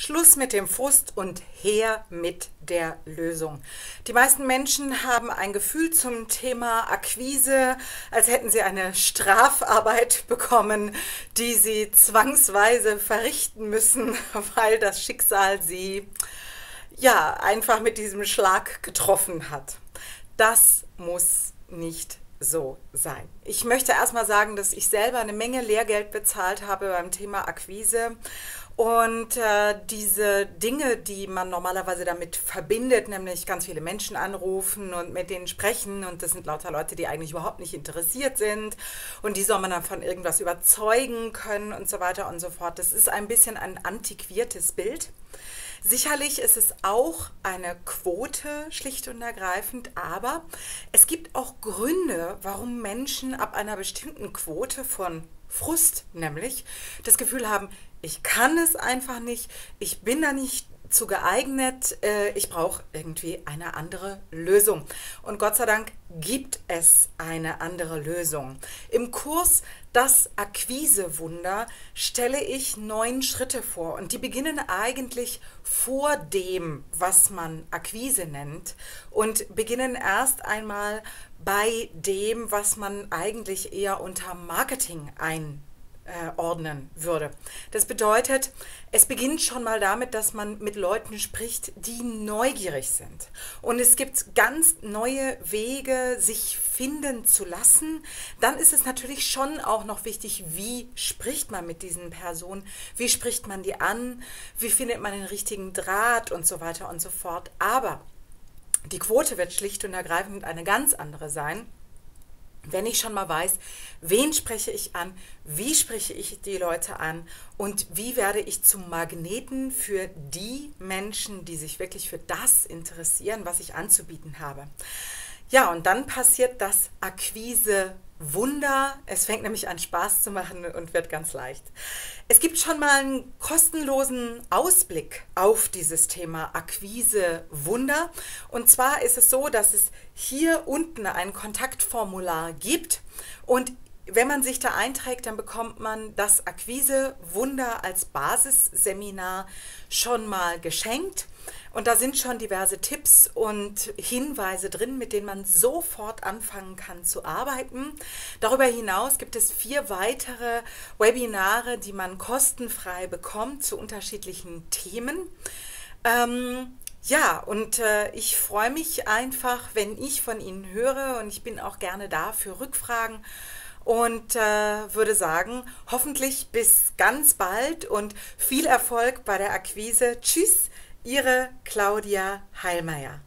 Schluss mit dem Frust und her mit der Lösung. Die meisten Menschen haben ein Gefühl zum Thema Akquise, als hätten sie eine Strafarbeit bekommen, die sie zwangsweise verrichten müssen, weil das Schicksal sie ja einfach mit diesem Schlag getroffen hat. Das muss nicht so sein. Ich möchte erstmal sagen, dass ich selber eine Menge Lehrgeld bezahlt habe beim Thema Akquise und äh, diese Dinge, die man normalerweise damit verbindet, nämlich ganz viele Menschen anrufen und mit denen sprechen und das sind lauter Leute, die eigentlich überhaupt nicht interessiert sind und die soll man dann von irgendwas überzeugen können und so weiter und so fort. Das ist ein bisschen ein antiquiertes Bild. Sicherlich ist es auch eine Quote, schlicht und ergreifend, aber es gibt auch Gründe, warum Menschen ab einer bestimmten Quote von Frust nämlich das Gefühl haben, ich kann es einfach nicht, ich bin da nicht zu geeignet, äh, ich brauche irgendwie eine andere Lösung. Und Gott sei Dank gibt es eine andere Lösung. Im Kurs Das Akquisewunder stelle ich neun Schritte vor und die beginnen eigentlich vor dem, was man Akquise nennt und beginnen erst einmal bei dem, was man eigentlich eher unter Marketing ein äh, ordnen würde. Das bedeutet, es beginnt schon mal damit, dass man mit Leuten spricht, die neugierig sind. Und es gibt ganz neue Wege, sich finden zu lassen. Dann ist es natürlich schon auch noch wichtig, wie spricht man mit diesen Personen, wie spricht man die an, wie findet man den richtigen Draht und so weiter und so fort. Aber die Quote wird schlicht und ergreifend eine ganz andere sein wenn ich schon mal weiß, wen spreche ich an, wie spreche ich die Leute an und wie werde ich zum Magneten für die Menschen, die sich wirklich für das interessieren, was ich anzubieten habe. Ja, und dann passiert das Akquise Wunder. Es fängt nämlich an Spaß zu machen und wird ganz leicht. Es gibt schon mal einen kostenlosen Ausblick auf dieses Thema Akquise Wunder. Und zwar ist es so, dass es hier unten ein Kontaktformular gibt und wenn man sich da einträgt, dann bekommt man das Akquise Wunder als Basisseminar schon mal geschenkt. Und da sind schon diverse Tipps und Hinweise drin, mit denen man sofort anfangen kann zu arbeiten. Darüber hinaus gibt es vier weitere Webinare, die man kostenfrei bekommt zu unterschiedlichen Themen. Ähm, ja, und äh, ich freue mich einfach, wenn ich von Ihnen höre und ich bin auch gerne da für Rückfragen und äh, würde sagen, hoffentlich bis ganz bald und viel Erfolg bei der Akquise. Tschüss, Ihre Claudia Heilmeier.